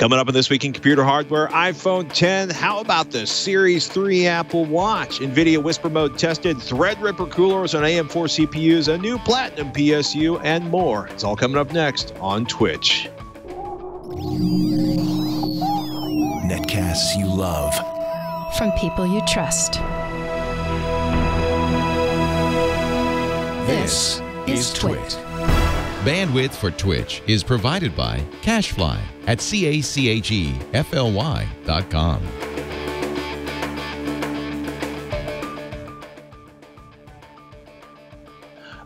Coming up in this week in computer hardware, iPhone 10. How about the Series 3 Apple Watch? NVIDIA Whisper Mode tested, Threadripper coolers on AM4 CPUs, a new Platinum PSU, and more. It's all coming up next on TWiCH. Netcasts you love. From people you trust. This is TWiT. Bandwidth for TWiCH is provided by CacheFly at C-A-C-H-E-F-L-Y.com.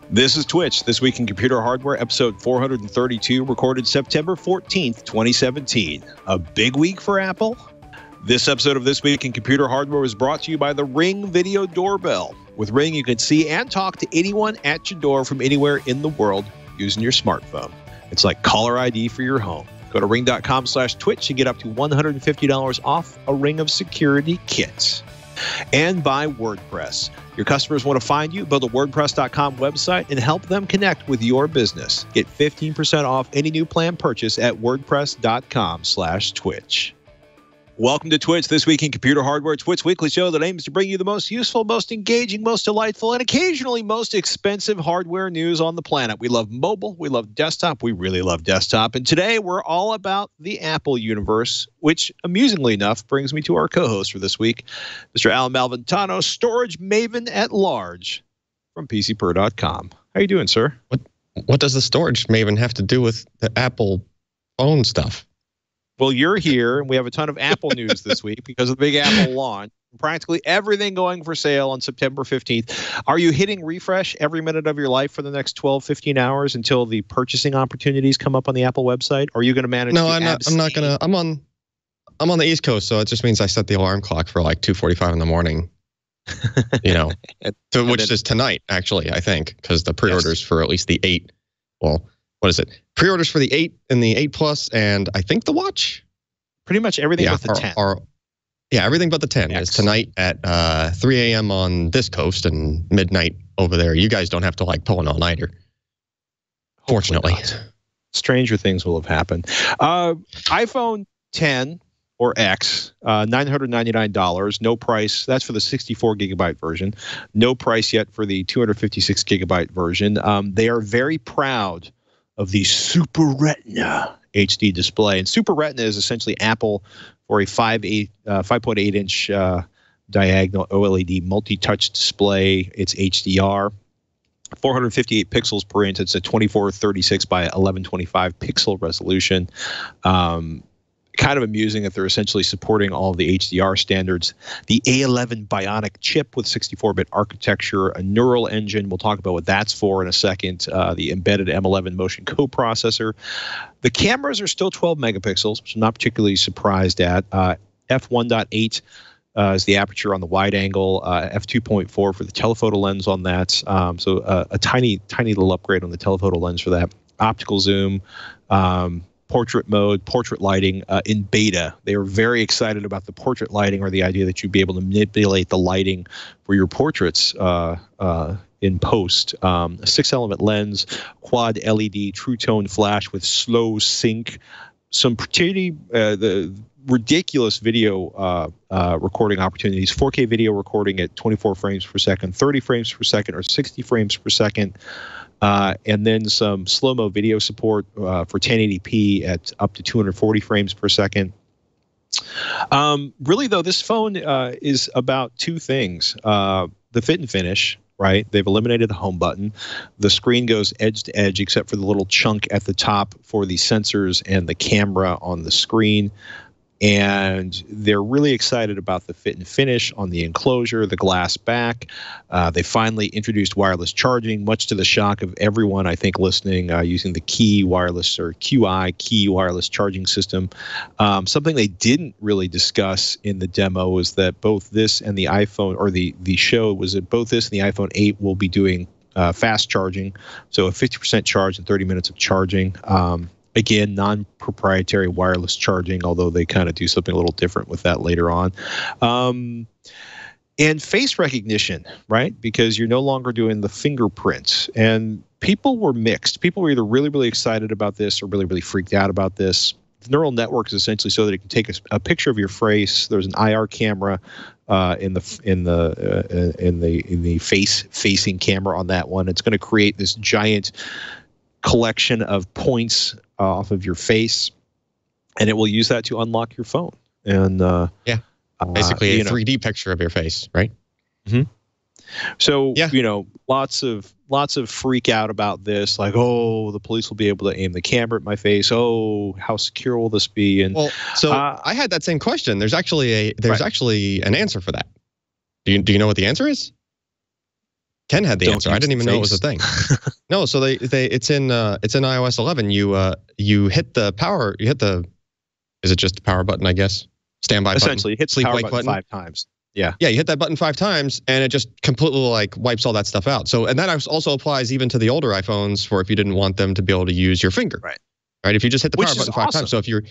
This is TWiCH, This Week in Computer Hardware, episode 432, recorded September 14th, 2017. A big week for Apple? This episode of This Week in Computer Hardware was brought to you by the Ring Video Doorbell. With Ring, you can see and talk to anyone at your door from anywhere in the world using your smartphone. It's like caller ID for your home. Go to ring.com slash TWiCH and get up to $150 off a Ring of Security kit. And by WordPress. Your customers want to find you, build a WordPress.com website, and help them connect with your business. Get 15% off any new plan purchase at WordPress.com slash TWiCH. Welcome to TWiCH, this week in computer hardware. TWiCH weekly show that aims to bring you the most useful, most engaging, most delightful, and occasionally most expensive hardware news on the planet. We love mobile, we love desktop, we really love desktop. And today we're all about the Apple universe, which amusingly enough brings me to our co-host for this week, Mr. Allyn Malventano, storage maven at large from PCPer.com. How you doing, sir? What what does the storage maven have to do with the Apple phone stuff? Well, you're here, and we have a ton of Apple news this week because of the big Apple launch. Practically everything going for sale on September 15th. Are you hitting refresh every minute of your life for the next 12, 15 hours until the purchasing opportunities come up on the Apple website? Or are you going to manage? No, to I'm not. I'm not gonna. I'm on. I'm on the East Coast, so it just means I set the alarm clock for like 2:45 in the morning. You know, to, which then- is tonight actually. I think because the pre-orders for at least the eight. Well, what is it? Pre-orders for the eight and the eight plus, and I think the watch. Pretty much everything yeah, but the are- 10. are- yeah, everything but the 10 is tonight at uh, 3 a.m. on this coast and midnight over there. You guys don't have to like pull an all-nighter. Fortunately. Stranger things will have happened. Uh, iPhone 10 or X, uh, $999, no price. That's for the 64 gigabyte version. No price yet for the 256 gigabyte version. Um, they are very proud of the Super Retina HD display. And Super Retina is essentially Apple for a 5, 8, uh, 5.8 inch uh, diagonal OLED multi touch display. It's HDR. 458 pixels per inch. It's a 2436 by 1125 pixel resolution. Um, kind of amusing that they're essentially supporting all the HDR standards. The A11 Bionic chip with 64-bit architecture, a neural engine. We'll talk about what that's for in a second. Uh, the embedded M11 motion coprocessor. The cameras are still 12 megapixels, which I'm not particularly surprised at. Uh, f1.8 uh, is the aperture on the wide angle, uh, f2.4 for the telephoto lens on that. Um, so uh, a tiny, tiny little upgrade on the telephoto lens for that. Optical zoom, um, portrait mode, portrait lighting uh, in beta. They were very excited about the portrait lighting or the idea that you'd be able to manipulate the lighting for your portraits. Uh, uh, in post, um, a six-element lens, quad LED, true tone flash with slow sync, some pretty uh, the ridiculous video uh, uh, recording opportunities 4k video recording at 24 frames per second 30 frames per second or 60 frames per second uh, and then some slow mo video support uh, for 1080p at up to 240 frames per second. Um, really though this phone uh, is about two things. Uh, the fit and finish right? They've eliminated the home button. The screen goes edge to edge except for the little chunk at the top for the sensors and the camera on the screen and they're really excited about the fit and finish on the enclosure, the glass back. Uh, they finally introduced wireless charging, much to the shock of everyone, I think, listening, uh, using the Key wireless or QI Key wireless charging system. Um, something they didn't really discuss in the demo was that both this and the iPhone, or the the show, was that both this and the iPhone 8 will be doing uh, fast charging, so a 50% charge in 30 minutes of charging. Um, again non-proprietary wireless charging although they kind of do something a little different with that later on. Um, and face recognition right? Because you're no longer doing the fingerprints. And people were mixed. People were either really really excited about this or really really freaked out about this. The neural network is essentially so that it can take a, a picture of your face. There's an IR camera uh, in the in the uh, in the in the face facing camera on that one. It's going to create this giant collection of points uh, off of your face, and it will use that to unlock your phone. And uh, yeah, basically a 3D picture of your face, right? Mm-hmm. So yeah. you know, lots of lots of freak out about this, like, oh, the police will be able to aim the camera at my face. Oh, how secure will this be? And well, so uh, I had that same question. There's actually a there's right. actually an answer for that. Do you do you know what the answer is? Ken had the Don't answer. I didn't even know it was a thing. no, so they they it's in uh, it's in iOS 11. You uh, you hit the power. You hit the. Is it just the power button? I guess standby. Essentially, button, hit sleep wake button, button five times. Yeah. Yeah, you hit that button five times and it just completely like wipes all that stuff out. So, and that also applies even to the older iPhones for if you didn't want them to be able to use your finger. Right. Right. If you just hit the Which power button five awesome. times. So if you're,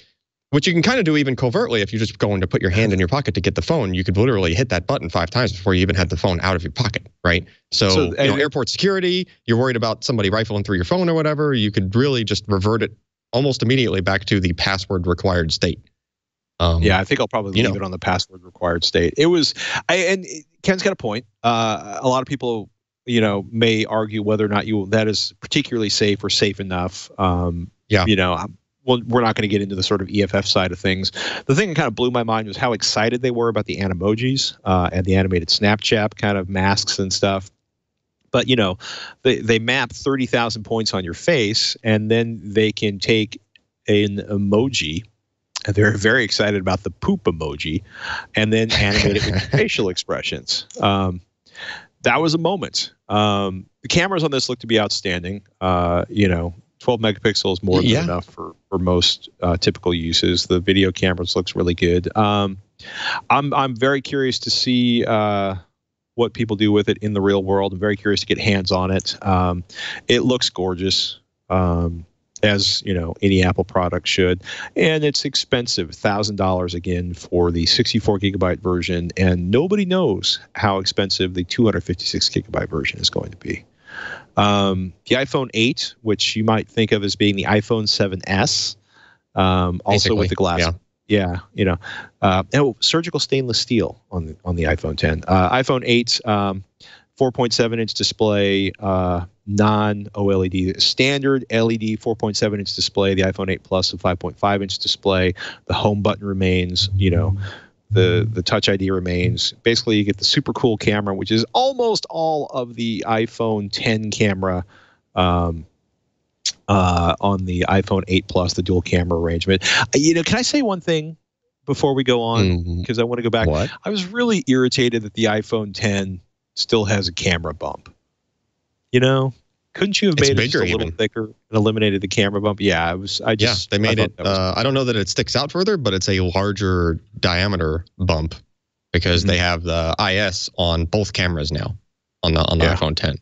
which you can kind of do even covertly if you're just going to put your hand in your pocket to get the phone, you could literally hit that button five times before you even had the phone out of your pocket. Right. So, so you know, airport security, you're worried about somebody rifling through your phone or whatever, you could really just revert it almost immediately back to the password required state. Um, yeah, I think I'll probably leave know. it on the password required state. It was, I, and Ken's got a point. Uh, a lot of people, you know, may argue whether or not you that is particularly safe or safe enough. Um, yeah, you know, well, we're not going to get into the sort of EFF side of things. The thing that kind of blew my mind was how excited they were about the animojis uh, and the animated Snapchat kind of masks and stuff. But you know, they they map thirty thousand points on your face, and then they can take an emoji they're very excited about the poop emoji and then animate it with facial expressions. Um, that was a moment. Um, the cameras on this look to be outstanding. Uh, you know, 12 megapixels more than yeah. enough for, for most uh, typical uses. The video cameras looks really good. Um, I'm I'm very curious to see uh, what people do with it in the real world. I'm very curious to get hands on it. Um, it looks gorgeous. Um, as you know any Apple product should, and it's expensive, thousand dollars again for the 64 gigabyte version, and nobody knows how expensive the 256 gigabyte version is going to be. Um, the iPhone 8, which you might think of as being the iPhone 7s, um, also Basically, with the glass. Yeah. Yeah, you know, uh, oh, surgical stainless steel on the on the iPhone 10. Uh, iPhone 8, um, 4.7 inch display, uh, non OLED, standard LED 4.7 inch display. The iPhone 8 Plus, a 5.5 inch display. The home button remains. You know, the the Touch ID remains. Basically, you get the super cool camera, which is almost all of the iPhone 10 camera. Um, uh, on the iPhone 8 Plus, the dual camera arrangement. Uh, you know, can I say one thing before we go on? Because mm-hmm. I want to go back. What? I was really irritated that the iPhone 10 still has a camera bump. You know, couldn't you have made it just a little even. thicker and eliminated the camera bump? Yeah, I was. I just. Yeah, they made it. Uh, I don't know that it sticks out further, but it's a larger diameter bump because mm-hmm. they have the IS on both cameras now on the on the yeah. iPhone 10.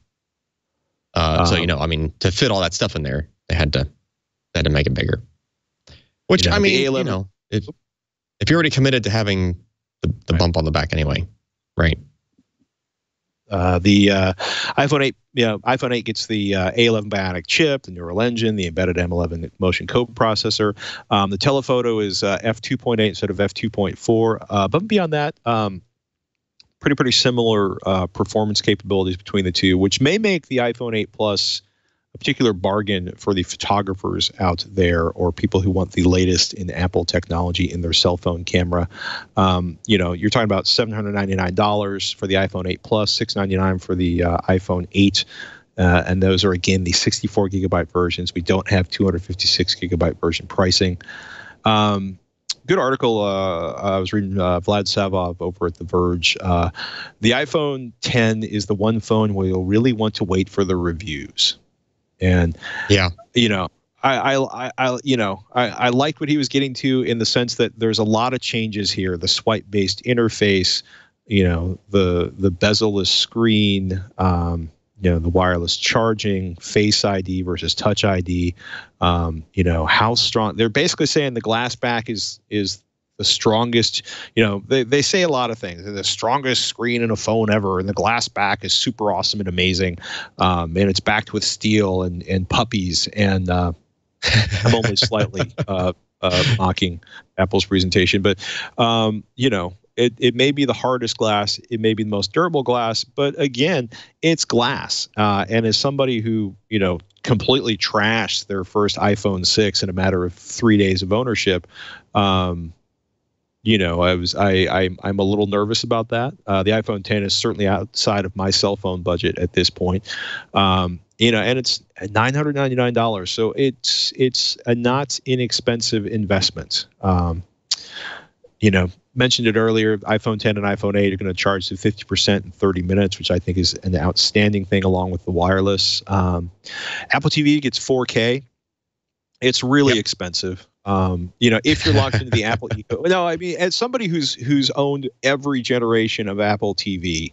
Uh, um, so you um, know, I mean, to fit all that stuff in there, they had to they had to make it bigger. Which you know, I mean, you know, if if you're already committed to having the, the right. bump on the back anyway, right? Uh, the uh, iPhone 8, you know, iPhone 8 gets the uh, A11 Bionic chip, the neural engine, the embedded M11 motion co-processor. Um, the telephoto is uh, f2.8 instead of f2.4. Uh, but beyond that, um, pretty pretty similar uh, performance capabilities between the two, which may make the iPhone 8 Plus a particular bargain for the photographers out there or people who want the latest in Apple technology in their cell phone camera. Um, you know, you're talking about $799 for the iPhone 8 Plus, $699 for the uh, iPhone 8. Uh, and those are again the 64 gigabyte versions. We don't have 256 gigabyte version pricing. Um, good article. Uh, I was reading uh, Vlad Savov over at The Verge. Uh, the iPhone 10 is the one phone where you'll really want to wait for the reviews. And yeah, you know, I, I, I, you know, I, I liked what he was getting to in the sense that there's a lot of changes here. The swipe-based interface, you know, the the bezel-less screen, um, you know, the wireless charging, Face ID versus Touch ID. Um, you know, how strong? They're basically saying the glass back is is the strongest you know they, they say a lot of things. The strongest screen in a phone ever and the glass back is super awesome and amazing. Um, and it's backed with steel and and puppies. And uh, i'm only slightly uh, uh, mocking Apple's presentation. But um, you know, it, it may be the hardest glass, it may be the most durable glass, but again, it's glass. Uh, and as somebody who you know completely trashed their first iPhone six in a matter of three days of ownership, um, you know, I was I, I I'm a little nervous about that. Uh, the iPhone 10 is certainly outside of my cell phone budget at this point. Um, you know, and it's nine hundred ninety nine dollars, so it's it's a not inexpensive investment. Um, you know, mentioned it earlier. iPhone 10 and iPhone 8 are going to charge to 50% in 30 minutes, which I think is an outstanding thing, along with the wireless. Um, Apple TV gets 4K. It's really yep. expensive. Um, you know, if you're locked into the Apple eco, no, I mean, as somebody who's who's owned every generation of Apple TV,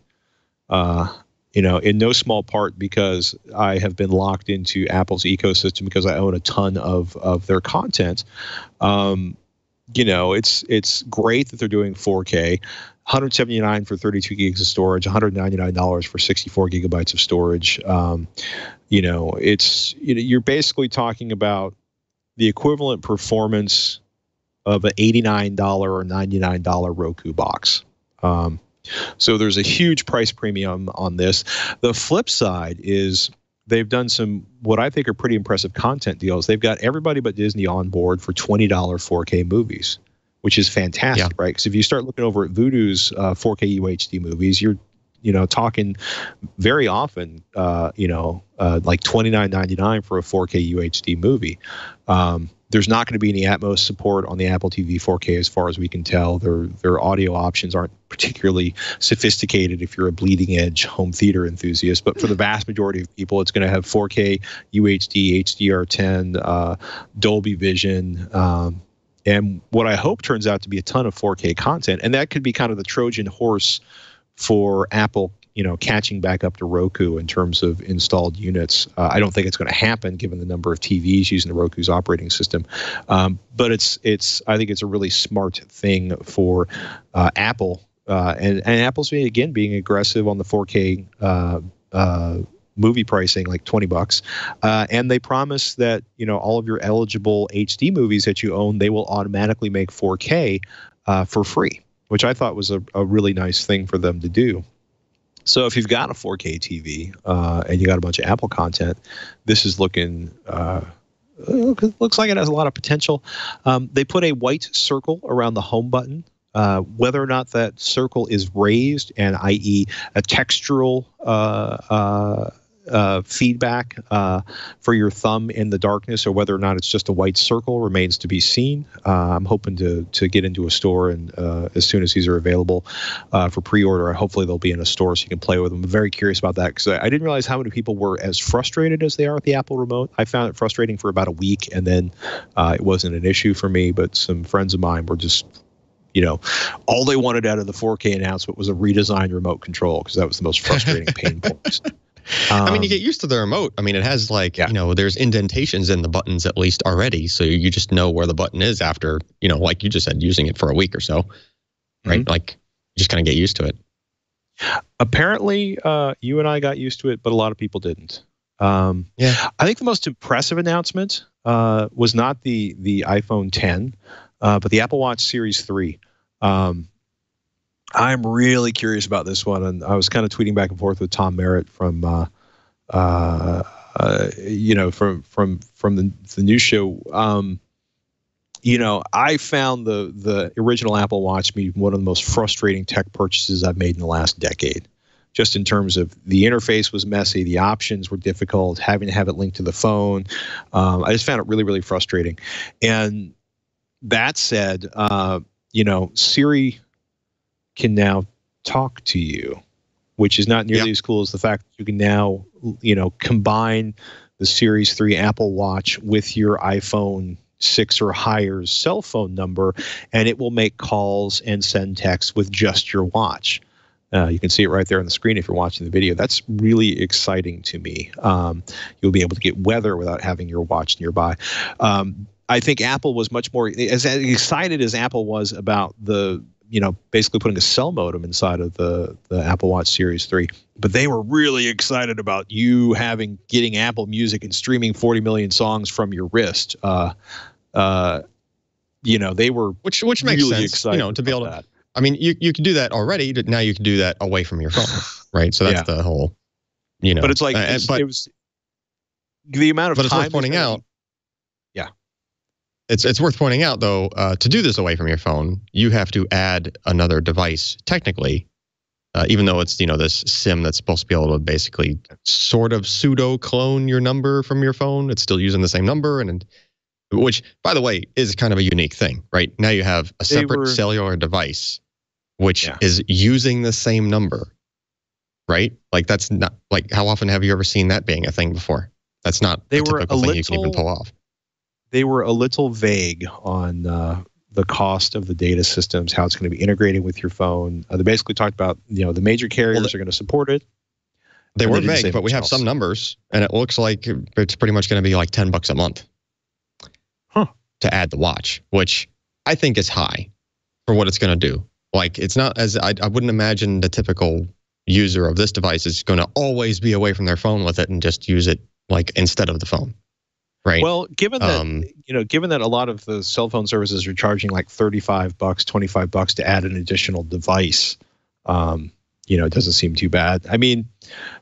uh, you know, in no small part because I have been locked into Apple's ecosystem because I own a ton of of their content. Um, you know, it's it's great that they're doing 4K. 179 for 32 gigs of storage, 199 dollars for 64 gigabytes of storage. Um, you know, it's you know, you're basically talking about the equivalent performance of an $89 or $99 Roku box. Um, so there's a huge price premium on this. The flip side is they've done some what I think are pretty impressive content deals. They've got everybody but Disney on board for $20 4K movies, which is fantastic, yeah. right? Because if you start looking over at Vudu's uh, 4K UHD movies, you're you know talking very often uh, you know uh, like 29.99 for a 4K UHD movie. Um, there's not going to be any Atmos support on the Apple TV 4K as far as we can tell. Their their audio options aren't particularly sophisticated if you're a bleeding edge home theater enthusiast. But for the vast majority of people, it's going to have 4K UHD, HDR10, uh, Dolby Vision. Um, and what I hope turns out to be a ton of 4K content, and that could be kind of the Trojan horse for Apple, you know, catching back up to Roku in terms of installed units. Uh, I don't think it's going to happen given the number of TVs using the Roku's operating system, um, but it's it's I think it's a really smart thing for uh, Apple uh, and and Apple's being, again being aggressive on the 4K. Uh, uh, movie pricing like 20 bucks uh, and they promise that you know all of your eligible hd movies that you own they will automatically make 4k uh, for free which I thought was a, a really nice thing for them to do. So if you've got a 4K TV uh, and you got a bunch of Apple content, this is looking uh, looks like it has a lot of potential. Um, they put a white circle around the home button. Uh, whether or not that circle is raised, and i.e., a textural uh, feedback uh, for your thumb in the darkness, or whether or not it's just a white circle, remains to be seen. Uh, I'm hoping to to get into a store and uh, as soon as these are available uh, for pre-order, hopefully they'll be in a store so you can play with them. I'm very curious about that because I, I, didn't realize how many people were as frustrated as they are with the Apple Remote. I found it frustrating for about a week, and then uh, it wasn't an issue for me. But some friends of mine were just you know, all they wanted out of the 4K announcement was a redesigned remote control because that was the most frustrating pain point. Um, I mean, you get used to the remote. I mean, it has like yeah. you know, there's indentations in the buttons at least already, so you just know where the button is after you know, like you just said, using it for a week or so, right? Mm-hmm. Like, you just kind of get used to it. Apparently, uh, you and I got used to it, but a lot of people didn't. Um, yeah, I think the most impressive announcement uh, was not the the iPhone 10, uh, but the Apple Watch Series 3. Um, I'm really curious about this one, and I was kind of tweeting back and forth with Tom Merritt from, uh, uh, uh, you know, from from from the the news show. Um, you know, I found the the original Apple Watch to be one of the most frustrating tech purchases I've made in the last decade. Just in terms of the interface was messy, the options were difficult, having to have it linked to the phone. Um, I just found it really, really frustrating. And that said, uh, you know, Siri can now talk to you, which is not nearly yep. as cool as the fact that you can now, you know, combine the Series 3 Apple Watch with your iPhone 6 or higher cell phone number, and it will make calls and send texts with just your watch. Uh, you can see it right there on the screen if you're watching the video. That's really exciting to me. Um, you'll be able to get weather without having your watch nearby. Um, I think Apple was much more as excited as Apple was about the you know, basically putting a cell modem inside of the the Apple Watch Series 3. But they were really excited about you having getting Apple Music and streaming 40 million songs from your wrist. Uh, uh, you know, they were which which makes really sense. excited You know, to be able to. that. I mean, you you can do that already. but Now you can do that away from your phone, right? So that's the whole. You know, But it's like uh, it's- but it was the amount of but it's time worth pointing out. It's it's worth pointing out though uh, to do this away from your phone, you have to add another device technically, uh, even though it's you know this SIM that's supposed to be able to basically sort of pseudo clone your number from your phone. It's still using the same number and. and which, by the way, is kind of a unique thing, right? Now you have a separate were- cellular device, which Yeah. is using the same number, right? Like that's not like how often have you ever seen that being a thing before? That's not They a were typical a thing you can even little- pull off. They were a little vague on uh, the cost of the data systems, how it's going to be integrated with your phone. Uh, they basically talked about, you know, the major carriers the- are going to support it. They were they vague, but we have else. some numbers, and it looks like it's pretty much going to be like ten bucks a month. Huh. To add the watch, which I think is high for what it's going to do. Like it's not as I, I wouldn't imagine the typical user of this device is going to always be away from their phone with it and just use it like instead of the phone, right? Well, given that Um, you know, given that a lot of the cell phone services are charging like thirty-five bucks, twenty-five bucks to add an additional device, um, you know, it doesn't seem too bad. I mean,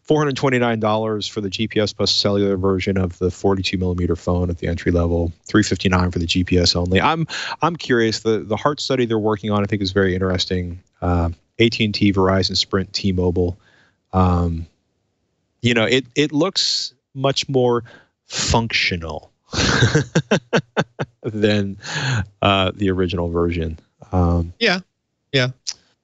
four hundred twenty-nine dollars for the GPS plus cellular version of the forty-two millimeter phone at the entry level, three fifty-nine for the GPS only. I'm I'm curious. The the heart study they're working on, I think, is very interesting. Uh, AT&T, Verizon, Sprint, T-Mobile. Um, you know, it it looks much more functional than uh, the original version. Um, yeah, yeah.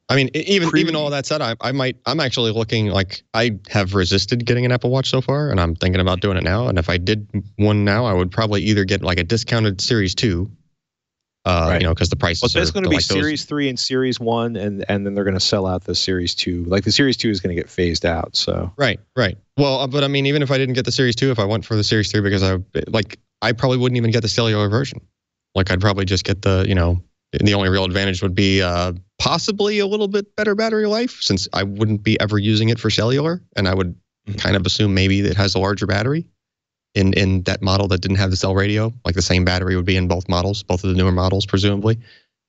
I mean, even Pre- even all that said, I, I might I'm actually looking like I have resisted getting an Apple Watch so far, and I'm thinking about doing it now. And if I did one now, I would probably either get like a discounted Series Two, uh, Right. you know, because the prices well, it's going to be like those- Series Three and Series One, and and then they're going to sell out the Series Two. Like the Series Two is going to get phased out. So Right, right. Well, uh, but I mean, even if I didn't get the Series Two, if I went for the Series Three, because I like, I probably wouldn't even get the cellular version. Like, I'd probably just get the, you know, the only real advantage would be uh, possibly a little bit better battery life, since I wouldn't be ever using it for cellular, and I would Mhm. kind of assume maybe it has a larger battery in in that model that didn't have the cell radio. Like the same battery would be in both models, both of the newer models, presumably.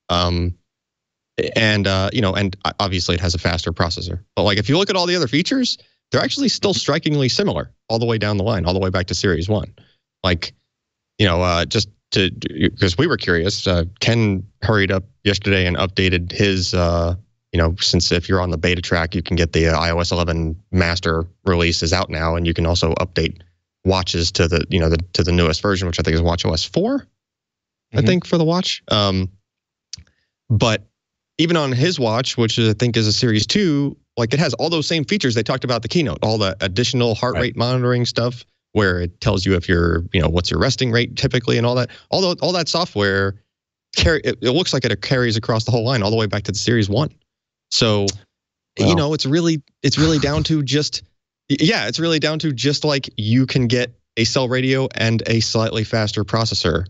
Um, and uh, you know, and obviously it has a faster processor. But like, if you look at all the other features, they're actually still strikingly similar all the way down the line, all the way back to Series One. Like, you know, uh, just to because we were curious, uh, Ken hurried up yesterday and updated his. Uh, you know, since if you're on the beta track, you can get the uh, iOS 11 master release is out now, and you can also update watches to the you know the to the newest version, which I think is WatchOS 4. I Mhm. think for the watch. Um, but even on his watch, which is, I think is a Series Two, like it has all those same features they talked about the keynote, all the additional heart Right. rate monitoring stuff, where it tells you if you're, you know, what's your resting rate typically, and all that. All the, all that software carry. It, it looks like it carries across the whole line, all the way back to the Series One. So, you know, it's really it's really down to just yeah, it's really down to just like you can get a cell radio and a slightly faster processor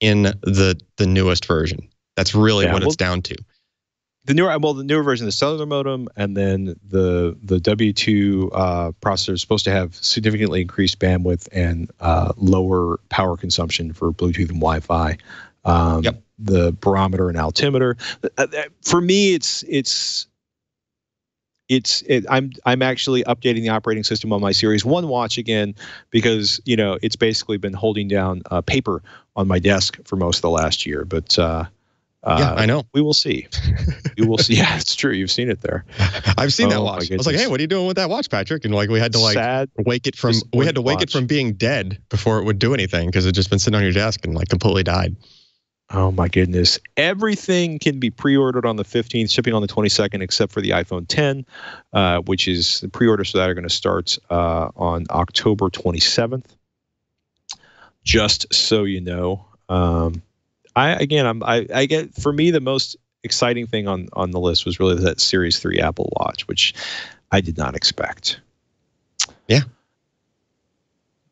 in the the newest version. That's really Yeah, what well- it's down to. the newer, well, the newer version, the cellular modem, and then the the W two uh, processor is supposed to have significantly increased bandwidth and uh, lower power consumption for Bluetooth and Wi-Fi. Um, Yep. The barometer and altimeter. Uh, uh, For me, it's it's it's it, I'm I'm actually updating the operating system on my Series One watch again because you know it's basically been holding down uh, paper on my desk for most of the last year. But uh, yeah, uh, I know. we will see. we will see. Yeah, it's true. You've seen it there. I've seen that Oh, my watch. I was like, hey, what are you doing with that watch, Patrick? And like we had to like Sad. wake it from we had to wake it from being dead before it would do anything because it just been sitting on your desk and like completely died. Oh my goodness. Everything can be pre-ordered on the 15th, shipping on the 22nd, except for the iPhone 10, uh, which is the pre-orders for that are going to start uh, on October 27th. Just so you know. Um, I again, I'm I, I get for me the most exciting thing on on the list was really that Series 3 Apple Watch, which I did not expect. Yeah.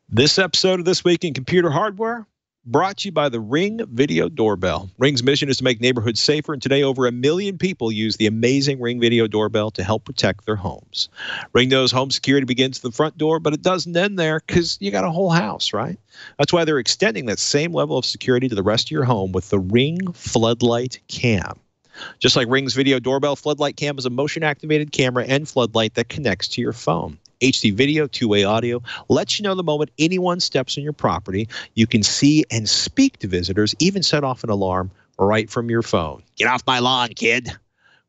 This episode of This Week in Computer Hardware brought to you by the Ring Video Doorbell. Ring's mission is to make neighborhoods safer, and today over a million people use the amazing Ring Video Doorbell to help protect their homes. Ring knows home security begins at the front door, but it doesn't end there because you got a whole house, right? That's why they're extending that same level of security to the rest of your home with the Ring Floodlight Cam. Just like Ring's video doorbell, Floodlight Cam is a motion activated camera and floodlight that connects to your phone. HD video, two way audio, lets you know the moment anyone steps on your property. You can see and speak to visitors, even set off an alarm right from your phone. Get off my lawn, kid.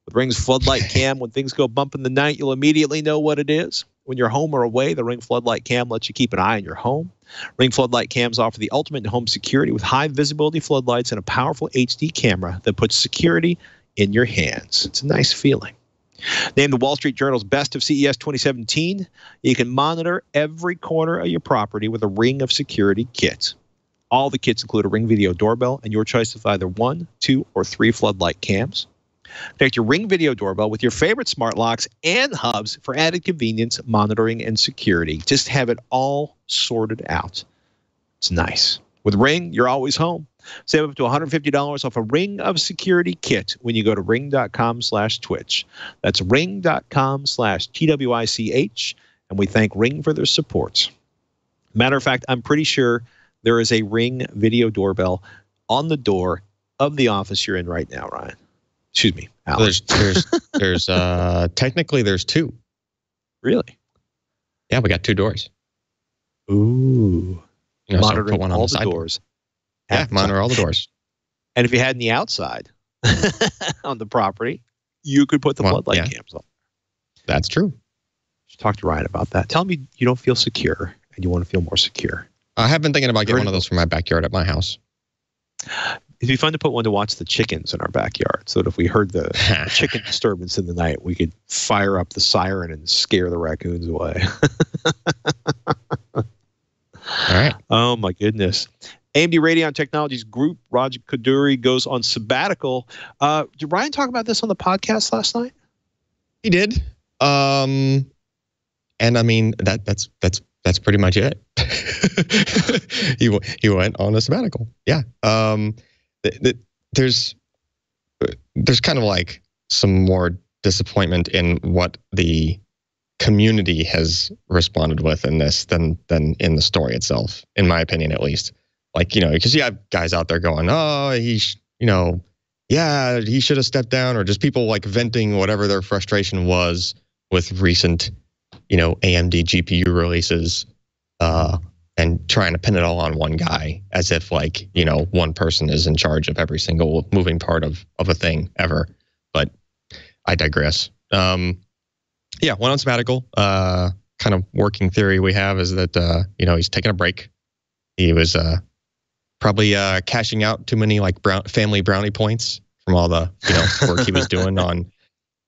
With Ring's floodlight cam, when things go bump in the night, you'll immediately know what it is. When you're home or away, the Ring Floodlight Cam lets you keep an eye on your home. Ring Floodlight Cams offer the ultimate home security with high visibility floodlights and a powerful HD camera that puts security in your hands. It's a nice feeling. Named the Wall Street Journal's Best of CES 2017, you can monitor every corner of your property with a Ring of Security kit. All the kits include a Ring Video doorbell and your choice of either one, two, or three floodlight cams. Connect your Ring Video doorbell with your favorite smart locks and hubs for added convenience, monitoring, and security. Just have it all sorted out. It's nice. With Ring, you're always home. Save up to $150 off a Ring of Security kit when you go to ring.com slash TWiCH. That's ring.com slash TWICH. And we thank Ring for their support. Matter of fact, I'm pretty sure there is a Ring video doorbell on the door of the office you're in right now, Ryan. Excuse me, Alex. There's, there's, there's, uh, technically there's two. Really? Yeah, we got two doors. Ooh. You know, Monitoring so one on all the, the doors. Yeah, monitor all the doors. And if you had any outside on the property, you could put the well, floodlight yeah. cams on. That's true. Just talk to Ryan about that. Tell me you don't feel secure and you want to feel more secure. I have been thinking about getting one of those for my backyard at my house. It'd be fun to put one to watch the chickens in our backyard so that if we heard the, the chicken disturbance in the night, we could fire up the siren and scare the raccoons away. All right. Oh, my goodness. AMD Radeon Technologies Group, Raja Koduri goes on sabbatical. Uh, did Ryan talk about this on the podcast last night? He did. Um, and I mean that that's that's that's pretty much it. he he went on a sabbatical. Yeah. Um, th- th- there's there's kind of like some more disappointment in what the community has responded with in this than than in the story itself, in my opinion, at least like you know because you have guys out there going oh he you know yeah he should have stepped down or just people like venting whatever their frustration was with recent you know amd gpu releases uh, and trying to pin it all on one guy as if like you know one person is in charge of every single moving part of of a thing ever. But i digress. Um yeah went on sabbatical uh kind of working theory we have is that uh you know he's taking a break. He was uh probably uh, cashing out too many like brown, family brownie points from all the you know work he was doing on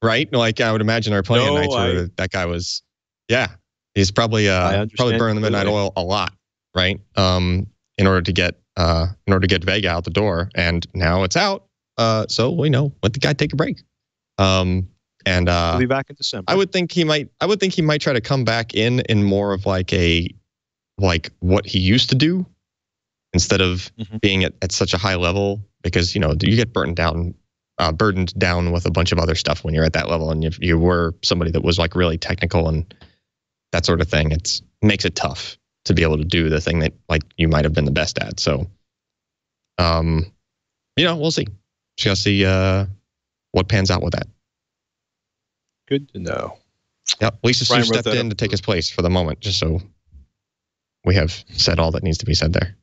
right? Like i would imagine there are plenty no, of nights I, where that guy was yeah he's probably uh probably burning the midnight oil a lot right? Um in order to get uh in order to get vega out the door and now it's out uh so we know let the guy take a break. Um and uh we'll be back in december. I would think he might i would think he might try to come back in in more of like a like what he used to do instead of mm-hmm. being at, at such a high level because you know you get burdened down uh, burdened down with a bunch of other stuff when you're at that level and if you were somebody that was like really technical and that sort of thing it makes it tough to be able to do the thing that like you might have been the best at. So um you know we'll see. Just gotta see uh what pans out with that. Good to know. Yep lisa Su stepped in to take his place for the moment just so we have said all that needs to be said there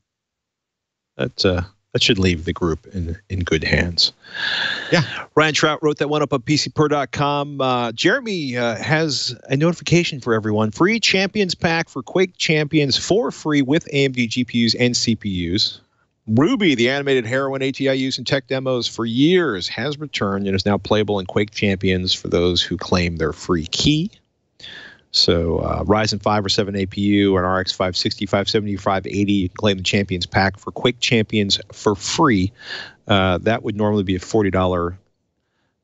that uh, that should leave the group in in good hands. Yeah. Ryan Shrout wrote that one up on PCPer.com. Uh, Jeremy uh, has a notification for everyone: free Champions Pack for Quake Champions for free with AMD GPUs and CPUs. Ruby, the animated heroine ATI used in tech demos for years, has returned and is now playable in Quake Champions for those who claim their free key. So uh, Ryzen 5 or 7 APU or an RX 560, 570, 580. You can claim the Champions pack for Quake Champions for free. Uh, that would normally be a $40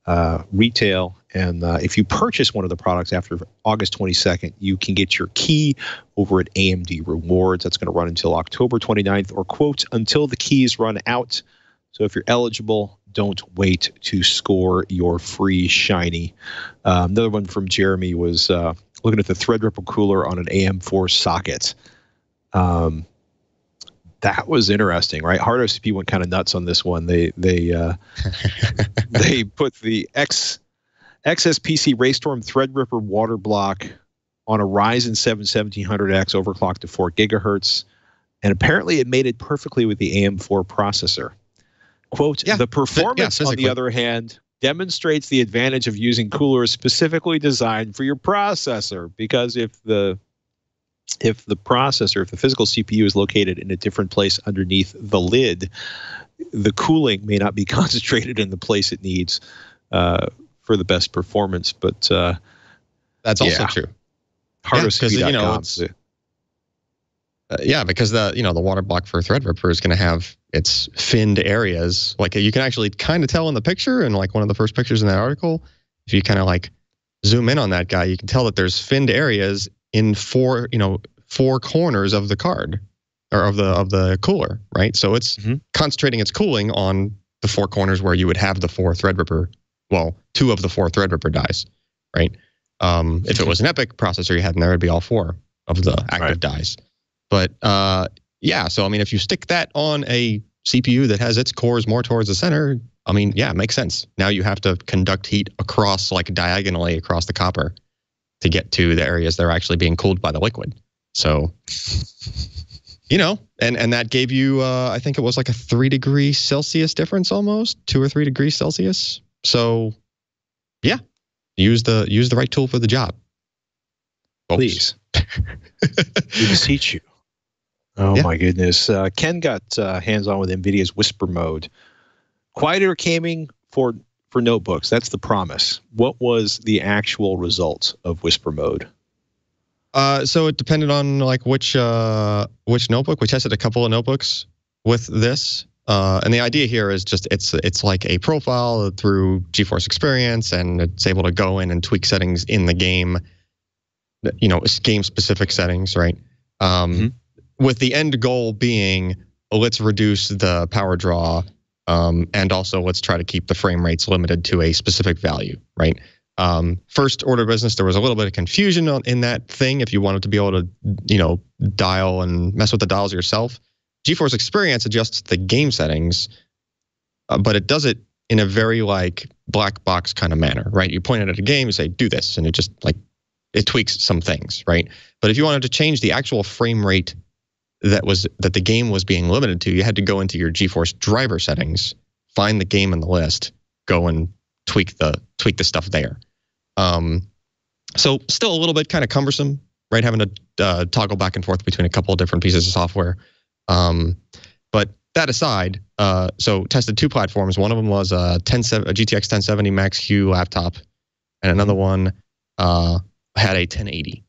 uh, retail. And uh, if you purchase one of the products after August 22nd, you can get your key over at AMD Rewards. That's going to run until October 29th, or quote, until the keys run out. So if you're eligible, don't wait to score your free shiny. Um, another one from Jeremy was uh, looking at the Threadripper cooler on an AM4 socket. Um, that was interesting, right? Hard OCP went kind of nuts on this one. They they uh, they put the X XSPC Raystorm Threadripper water block on a Ryzen 7 1700X overclocked to 4 gigahertz, and apparently it made it perfectly with the AM4 processor. Quote: yeah, The performance, yeah, on the other hand, demonstrates the advantage of using coolers specifically designed for your processor because if the if the processor, if the physical CPU is located in a different place underneath the lid, the cooling may not be concentrated in the place it needs uh, for the best performance. But uh, that's also yeah. true. Yeah, you know, it's, uh, yeah, because the you know the water block for Threadripper is going to have its finned areas. Like you can actually kind of tell in the picture, and like one of the first pictures in that article, if you kind of like zoom in on that guy, you can tell that there's finned areas in four, you know, four corners of the card or of the of the cooler, right? So it's mm-hmm. concentrating its cooling on the four corners where you would have the four Threadripper, well, two of the four Threadripper dies, right? Um, if it was an Epyc processor you had in there, it'd be all four of the active right. dies. But uh, yeah, so I mean, if you stick that on a CPU that has its cores more towards the center, I mean, yeah, it makes sense. Now you have to conduct heat across, like diagonally across the copper to get to the areas that are actually being cooled by the liquid. So, you know, and and that gave you, uh, I think it was like a three degree Celsius difference almost, two or three degrees Celsius. So, yeah, use the use the right tool for the job. Folks. Please, we beseech you. Oh yeah. my goodness, uh, Ken got uh, hands on with NVIDIA's Whisper mode. Quieter gaming for for notebooks. That's the promise. What was the actual result of Whisper mode? Uh, so it depended on like which uh, which notebook. We tested a couple of notebooks with this, uh, and the idea here is just it's it's like a profile through GeForce Experience, and it's able to go in and tweak settings in the game. You know, game specific settings, right? Um, mm-hmm. With the end goal being, let's reduce the power draw um, and also, let's try to keep the frame rates limited to a specific value, right? Um, first order business, there was a little bit of confusion on, in that thing. If you wanted to be able to, you know, dial and mess with the dials yourself, GeForce Experience adjusts the game settings, uh, but it does it in a very like black box kind of manner, right? You point it at a game, you say, do this, and it just like it tweaks some things, right? But if you wanted to change the actual frame rate that was that the game was being limited to, you had to go into your GeForce driver settings, find the game in the list, go and tweak the tweak the stuff there. Um, so still a little bit kind of cumbersome, right? Having to uh, toggle back and forth between a couple of different pieces of software. Um, but that aside, uh, so tested two platforms. One of them was a, 10, a GTX 1070 Max-Q laptop, and another one uh, had a 1080.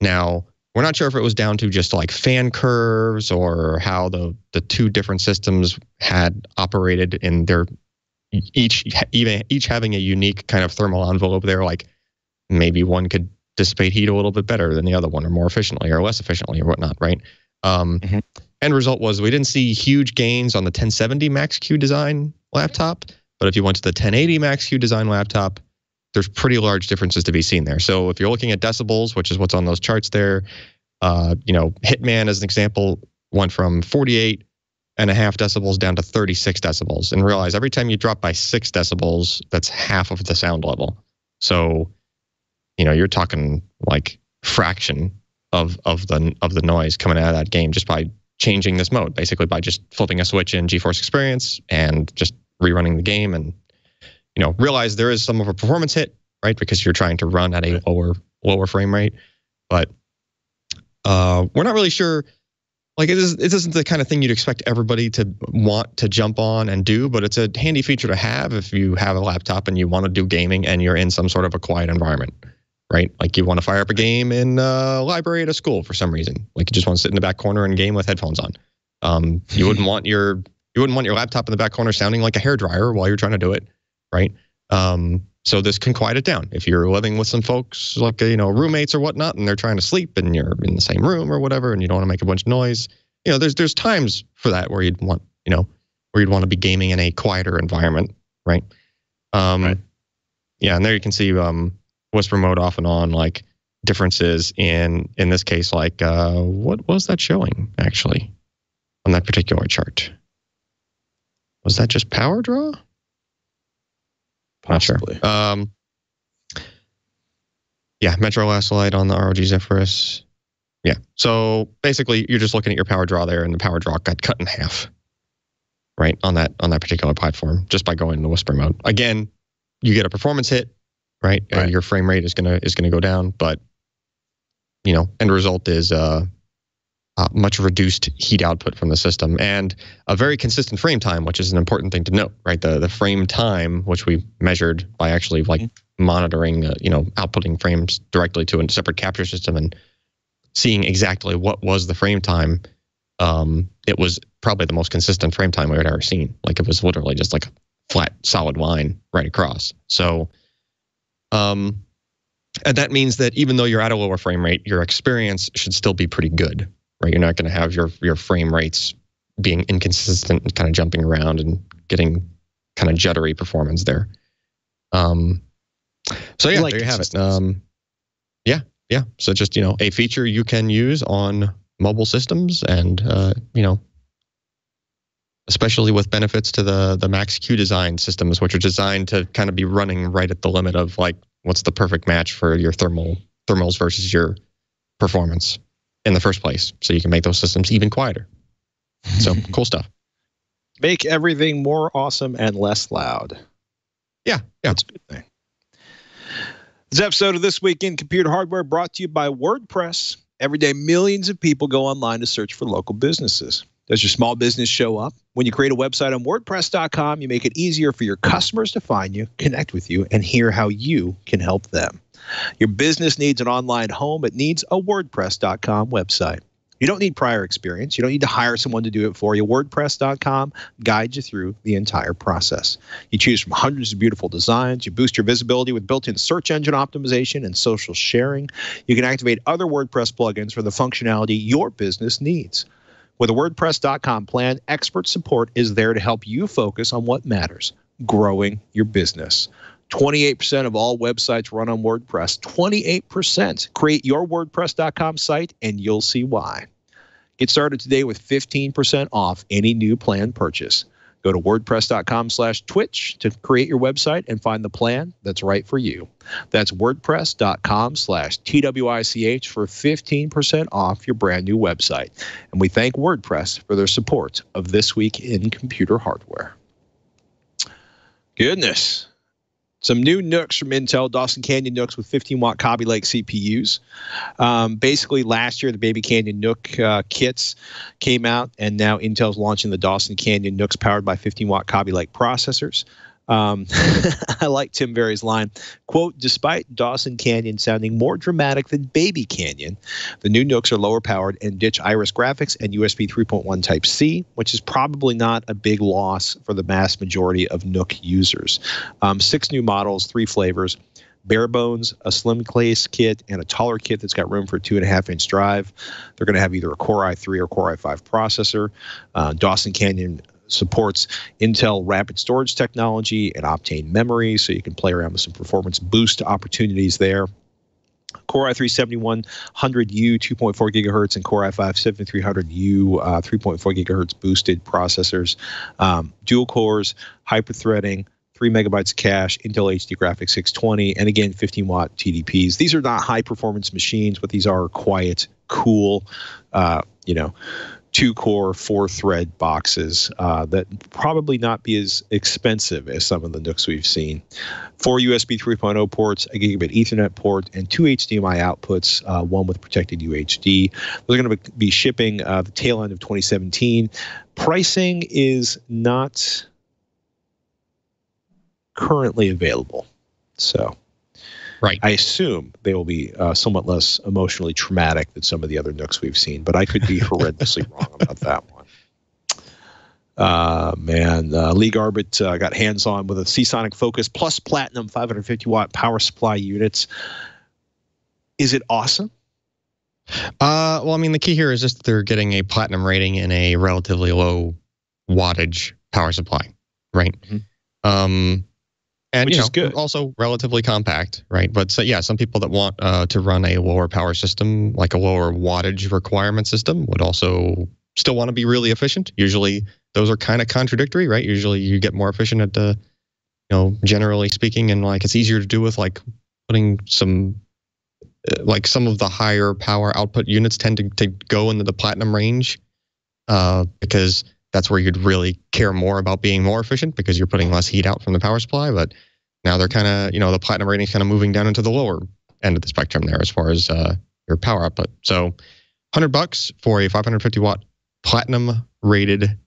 Now, we're not sure if it was down to just like fan curves or how the the two different systems had operated in their each even each having a unique kind of thermal envelope there like maybe one could dissipate heat a little bit better than the other one or more efficiently or less efficiently or whatnot right um, mm-hmm. end result was we didn't see huge gains on the 1070 max q design laptop but if you went to the 1080 max q design laptop there's pretty large differences to be seen there. So if you're looking at decibels, which is what's on those charts there, uh, you know, Hitman as an example went from 48 and a half decibels down to 36 decibels, and realize every time you drop by six decibels, that's half of the sound level. So, you know, you're talking like fraction of of the of the noise coming out of that game just by changing this mode, basically by just flipping a switch in GeForce Experience and just rerunning the game and you know, realize there is some of a performance hit, right? Because you're trying to run at a lower lower frame rate. But uh, we're not really sure. Like it, is, it isn't the kind of thing you'd expect everybody to want to jump on and do, but it's a handy feature to have if you have a laptop and you want to do gaming and you're in some sort of a quiet environment, right? Like you want to fire up a game in a library at a school for some reason. Like you just want to sit in the back corner and game with headphones on. Um, you wouldn't want your you wouldn't want your laptop in the back corner sounding like a hair dryer while you're trying to do it right? Um, so this can quiet it down. If you're living with some folks like you know roommates or whatnot, and they're trying to sleep, and you're in the same room or whatever, and you don't want to make a bunch of noise, you know, there's there's times for that where you'd want you know where you'd want to be gaming in a quieter environment, right? Um, right. Yeah, and there you can see um, whisper mode off and on, like differences in in this case, like uh, what was that showing actually on that particular chart? Was that just power draw? Possibly. Sure. Um, yeah, Metro Last Light on the ROG Zephyrus. Yeah. So basically, you're just looking at your power draw there, and the power draw got cut in half, right on that on that particular platform, just by going into whisper mode. Again, you get a performance hit, right? right. your frame rate is gonna is gonna go down, but you know, end result is uh, uh, much reduced heat output from the system and a very consistent frame time, which is an important thing to note, right? The the frame time, which we measured by actually like mm-hmm. monitoring, uh, you know, outputting frames directly to a separate capture system and seeing exactly what was the frame time. Um, it was probably the most consistent frame time we had ever seen. Like it was literally just like a flat, solid line right across. So, um, and that means that even though you're at a lower frame rate, your experience should still be pretty good right? You're not going to have your your frame rates being inconsistent and kind of jumping around and getting kind of juddery performance there. Um, so yeah, like there you have it. Um, yeah, yeah. So just you know, a feature you can use on mobile systems, and uh, you know, especially with benefits to the the Max Q design systems, which are designed to kind of be running right at the limit of like what's the perfect match for your thermal thermals versus your performance in the first place. So you can make those systems even quieter. So cool stuff. Make everything more awesome and less loud. Yeah, yeah. That's a good thing. This episode of This Week in Computer Hardware brought to you by WordPress. Every day, millions of people go online to search for local businesses. Does your small business show up? When you create a website on WordPress.com, you make it easier for your customers to find you, connect with you, and hear how you can help them. Your business needs an online home, it needs a WordPress.com website. You don't need prior experience. You don't need to hire someone to do it for you. WordPress.com guides you through the entire process. You choose from hundreds of beautiful designs. You boost your visibility with built in search engine optimization and social sharing. You can activate other WordPress plugins for the functionality your business needs. With a WordPress.com plan, expert support is there to help you focus on what matters growing your business. 28% of all websites run on WordPress. 28%. Create your WordPress.com site and you'll see why. Get started today with 15% off any new plan purchase. Go to wordpress.com slash TWiCH to create your website and find the plan that's right for you. That's wordpress.com slash TWICH for 15% off your brand new website. And we thank WordPress for their support of This Week in Computer Hardware. Goodness some new NUCs from Intel, Dawson Canyon NUCs with 15 watt Kaby Lake CPUs. Um, basically, last year the Baby Canyon NUC uh, kits came out, and now Intel's launching the Dawson Canyon NUCs powered by 15 watt Kaby Lake processors. Um, I like Tim Verry's line, quote, despite Dawson Canyon sounding more dramatic than Baby Canyon, the new NUCs are lower powered and ditch Iris graphics and USB 3.1 Type C, which is probably not a big loss for the mass majority of NUC users. Um, six new models, three flavors bare bones, a slim case kit, and a taller kit that's got room for a two and a half inch drive. They're going to have either a Core i3 or Core i5 processor. Uh, Dawson Canyon supports Intel rapid storage technology and Optane memory, so you can play around with some performance boost opportunities there. Core i3 7100U 2.4 gigahertz and Core i5 7300U uh, 3.4 gigahertz boosted processors, um, dual cores, hyperthreading, three megabytes of cache, Intel HD Graphics 620, and again 15 watt TDPs. These are not high performance machines, but these are quiet, cool, uh, you know, two core, four thread boxes uh, that probably not be as expensive as some of the NUCs we've seen. Four USB 3.0 ports, a gigabit Ethernet port, and two HDMI outputs, uh, one with protected UHD. They're going to be shipping uh, the tail end of 2017. Pricing is not currently available. So Right. I assume they will be uh, somewhat less emotionally traumatic than some of the other NUCs we've seen, but I could be horrendously wrong about that one. Uh, man, uh, Lee Garbutt uh, got hands on with a Seasonic Focus plus Platinum 550 watt power supply units. Is it awesome? Uh, well, I mean, the key here is just they're getting a platinum rating in a relatively low wattage power supply, right? Mm-hmm. Um, and Which you know, is good. also relatively compact, right? But so, yeah, some people that want uh, to run a lower power system, like a lower wattage requirement system, would also still want to be really efficient. Usually, those are kind of contradictory, right? Usually, you get more efficient at the, you know, generally speaking, and like it's easier to do with like putting some, uh, like some of the higher power output units tend to, to go into the platinum range, uh, because that's where you'd really care more about being more efficient because you're putting less heat out from the power supply. But now they're kind of, you know, the platinum rating is kind of moving down into the lower end of the spectrum there as far as uh, your power output. So 100 bucks for a 550 watt platinum rated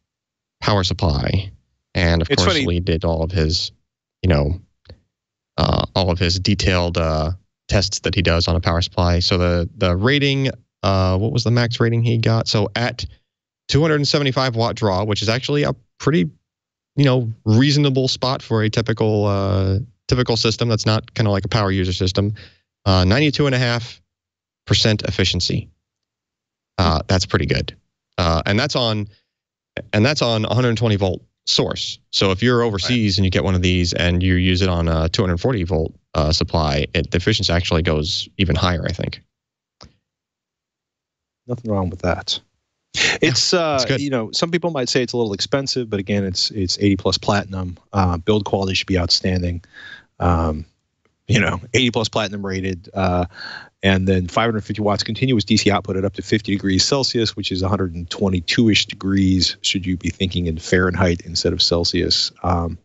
power supply. And of it's course, funny. Lee did all of his, you know, uh, all of his detailed uh, tests that he does on a power supply. So the the rating, uh, what was the max rating he got? So at 275 watt draw, which is actually a pretty, you know, reasonable spot for a typical uh, typical system that's not kind of like a power user system. Uh, 92 and a half percent efficiency. Uh, that's pretty good, uh, and that's on and that's on 120 volt source. So if you're overseas right. and you get one of these and you use it on a 240 volt uh, supply, it, the efficiency actually goes even higher. I think. Nothing wrong with that. It's uh, you know, some people might say it's a little expensive, but again, it's it's 80 plus platinum. Uh, build quality should be outstanding. Um, you know, 80 plus platinum rated, uh, and then 550 watts continuous DC output at up to 50 degrees Celsius, which is 122ish degrees. Should you be thinking in Fahrenheit instead of Celsius? Um,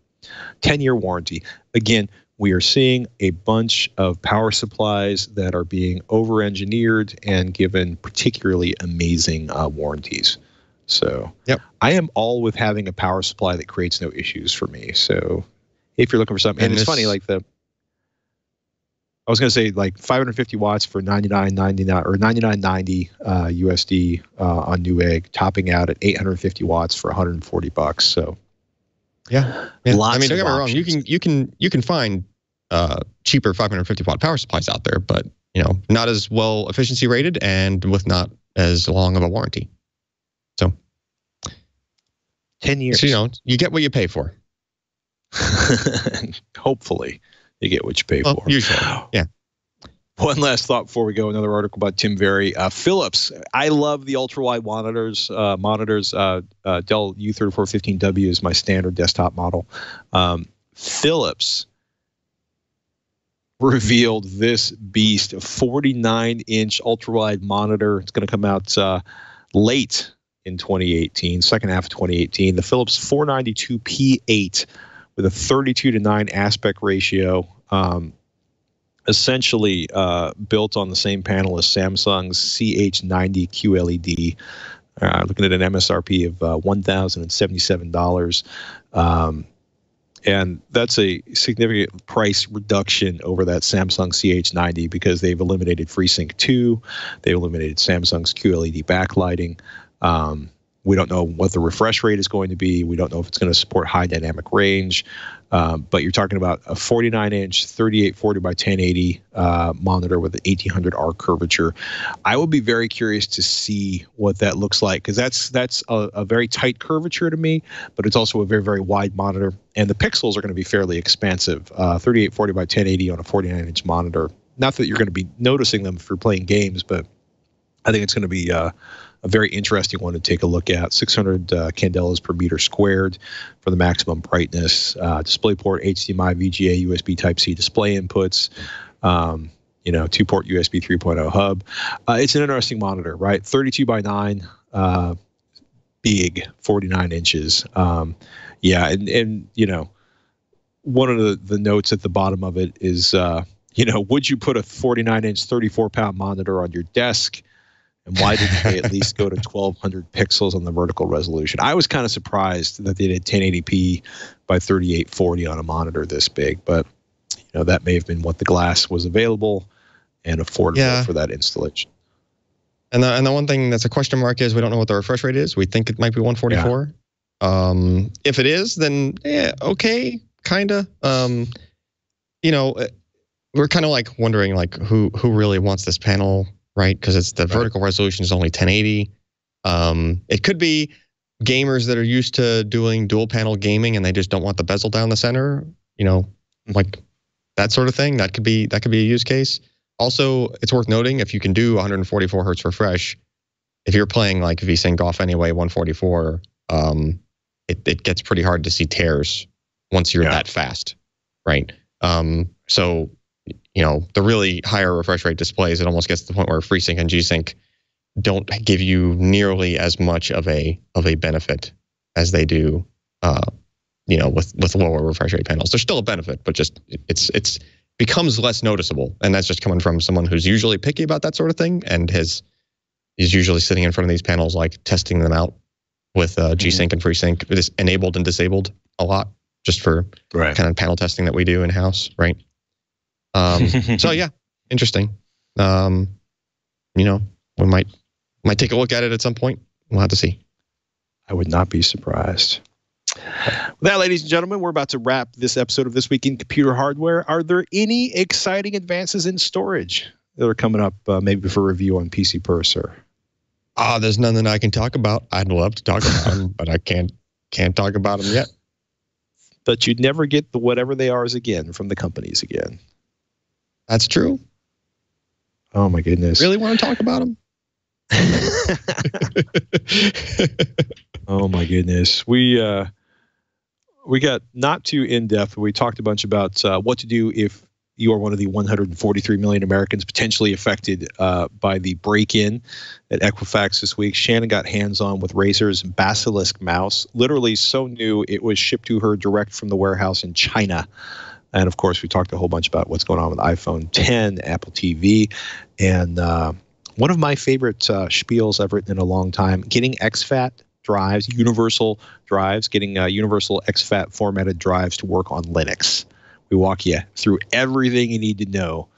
10 year warranty. Again, we are seeing a bunch of power supplies that are being over engineered and given particularly amazing uh, warranties. So yep. I am all with having a power supply that creates no issues for me. So if you're looking for something, and, and it's funny, like the, I was going to say like 550 watts for 99.99 or 99.90 uh, USD uh, on Newegg, topping out at 850 watts for 140 bucks. So yeah, yeah. Lots I mean, don't get me wrong. You can you can you can find uh, cheaper 550 watt power supplies out there, but you know, not as well efficiency rated and with not as long of a warranty. So, ten years. So, you know, you get what you pay for. Hopefully, you get what you pay well, for. Usually, yeah. One last thought before we go. Another article about Tim Verry. Uh. I love the ultra wide monitors. Uh, monitors. Uh, uh Dell U3415W is my standard desktop model. Um, revealed this beast, a 49 inch ultra wide monitor. It's going to come out uh, late in 2018, second half of 2018. The Philips 492P8 with a 32 to 9 aspect ratio. Um, essentially uh, built on the same panel as Samsung's CH90 QLED. Uh, looking at an MSRP of uh, $1,077. Um, and that's a significant price reduction over that Samsung CH90 because they've eliminated FreeSync 2, they've eliminated Samsung's QLED backlighting. Um, we don't know what the refresh rate is going to be. We don't know if it's going to support high dynamic range. Um, but you're talking about a 49 inch 3840 by 1080 uh, monitor with an 1800 R curvature. I would be very curious to see what that looks like because that's that's a, a, very tight curvature to me, but it's also a very very wide monitor, and the pixels are going to be fairly expansive. Uh, 3840 by 1080 on a 49 inch monitor. Not that you're going to be noticing them for playing games, but I think it's going to be uh, a very interesting one to take a look at. 600 uh, candelas per meter squared for the maximum brightness. Uh, DisplayPort, HDMI, VGA, USB Type C display inputs. Um, you know, two port USB 3.0 hub. Uh, it's an interesting monitor, right? 32 by 9, uh, big, 49 inches. Um, yeah, and, and, you know, one of the, the notes at the bottom of it is, uh, you know, would you put a 49 inch, 34 pound monitor on your desk? And why didn't they at least go to 1200 pixels on the vertical resolution? I was kind of surprised that they did 1080p by 3840 on a monitor this big, but you know that may have been what the glass was available and affordable yeah. for that installation. And the and the one thing that's a question mark is we don't know what the refresh rate is. We think it might be 144. Um, if it is, then yeah, okay, kinda. Um, you know, uh, we're kind of like wondering like who who really wants this panel, right? Because it's the Right. vertical resolution is only 1080. Um, it could be gamers that are used to doing dual panel gaming and they just don't want the bezel down the center. You know, like that sort of thing. That could be that could be a use case. Also, it's worth noting if you can do 144 hertz refresh, if you're playing like VSync off anyway 144, um, it, it gets pretty hard to see tears once you're Yeah. that fast, right? Um, so you know the really higher refresh rate displays, it almost gets to the point where FreeSync and G-Sync don't give you nearly as much of a of a benefit as they do, uh, you know, with with lower refresh rate panels. There's still a benefit, but just it's it's becomes less noticeable, and that's just coming from someone who's usually picky about that sort of thing and has is usually sitting in front of these panels like testing them out with uh, G-Sync and FreeSync, it is enabled and disabled a lot just for Right. kind of panel testing that we do in house, right? Um, so yeah, interesting. Um, you know, we might might take a look at it at some point. We'll have to see. I would not be surprised. With that, ladies and gentlemen, we're about to wrap this episode of This Week in Computer Hardware. Are there any exciting advances in storage that are coming up, uh, maybe for review on PC Purser? Ah, there's none that I can talk about. I'd love to talk about them, but I can't can't talk about them yet. But you'd never get the whatever they are again from the companies again. That's true. Oh my goodness! Really want to talk about them? Oh my goodness. We uh we got not too in depth, we talked a bunch about uh, what to do if you are one of the 143 million Americans potentially affected uh, by the break-in at Equifax this week. Shannon got hands-on with Razer's Basilisk mouse, literally so new it was shipped to her direct from the warehouse in China. And of course, we talked a whole bunch about what's going on with iPhone 10, Apple TV, and uh, one of my favorite uh, spiels I've written in a long time: getting exFAT drives, universal drives, getting uh, universal exFAT formatted drives to work on Linux. We walk you through everything you need to know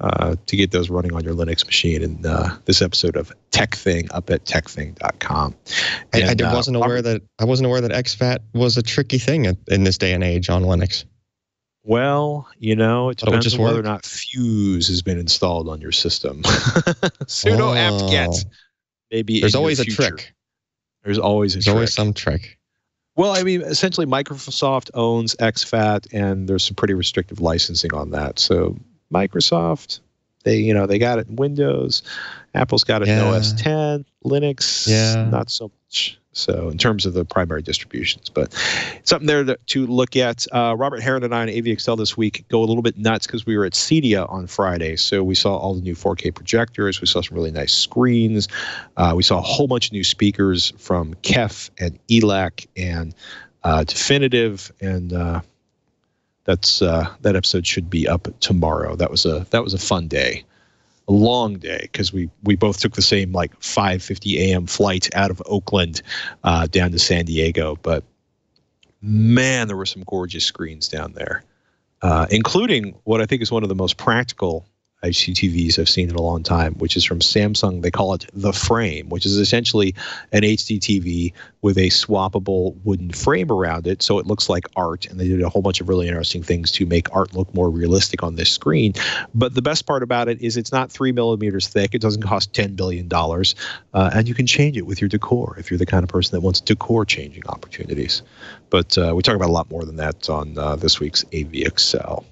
uh, to get those running on your Linux machine in uh, this episode of TekThing up at tekthing.com. I, I And, did- uh, wasn't aware that I wasn't aware that exFAT was a tricky thing in- in this day and age on Linux. Well, you know, it depends just on whether work. or not Fuse has been installed on your system. sudo apt-get. Oh. Maybe There's always a trick. There's always a There's trick. always some trick. Well, I mean, essentially, Microsoft owns exFAT, and there's some pretty restrictive licensing on that. So, Microsoft, they you know they got it in Windows, Apple's got it in OS 10, Linux, Yeah. not so much. So, in terms of the primary distributions, but something there to, look at. Uh, Robert Heron and I on AVExcel this week go a little bit nuts because we were at CEDIA on Friday. So we saw all the new 4K projectors. We saw some really nice screens. Uh, we saw a whole bunch of new speakers from KEF and ELAC and uh, Definitive, and uh, that's uh, that episode should be up tomorrow. That was a that was a fun day, long day because we we both took the same like 5:50 a.m. flight out of Oakland uh, down to San Diego. But man, there were some gorgeous screens down there, uh, including what I think is one of the most practical ICTVs I've seen in a long time, which is from Samsung. They call it the Frame, which is essentially an HDTV with a swappable wooden frame around it, so it looks like art. And they did a whole bunch of really interesting things to make art look more realistic on this screen. But the best part about it is it's not three millimeters thick. It doesn't cost ten billion dollars, uh, and you can change it with your decor if you're the kind of person that wants decor changing opportunities. But uh, we talk about a lot more than that on uh, this week's AVExcel.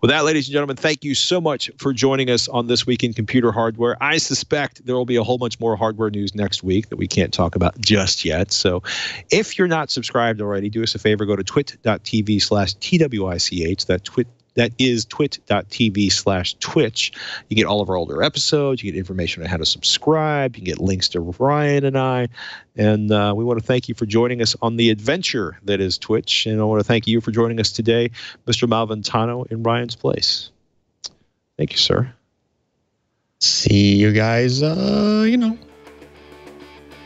With that, ladies and gentlemen, thank you so much for joining us on This Week in Computer Hardware. I suspect there will be a whole bunch more hardware news next week that we can't talk about just yet. So if you're not subscribed already, do us a favor, go to twit.tv slash TWICH. That twit that is twit.tv slash TWiCH. You get all of our older episodes. You get information on how to subscribe. You get links to Ryan and I. And uh, we want to thank you for joining us on the adventure that is TWiCH. And I want to thank you for joining us today, Mr. Malventano in Ryan's place. Thank you, sir. See you guys, uh, you know.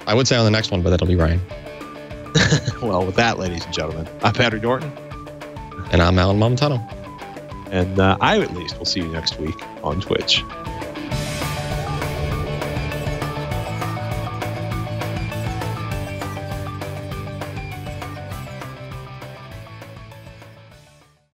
I would say on the next one, but that'll be Ryan. Well, with that, ladies and gentlemen, I'm Patrick Norton. And I'm Allyn Malventano. And uh, I, at least, will see you next week on TWiCH.